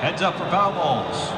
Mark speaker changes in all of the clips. Speaker 1: Heads up for foul balls.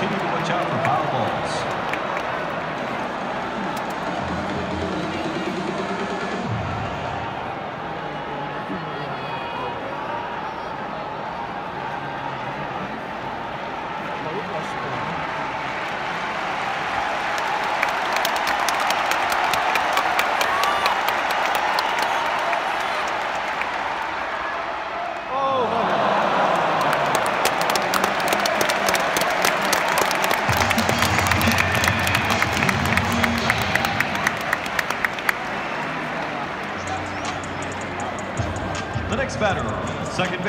Speaker 1: continue to watch out for foul balls. Max Batter, second base.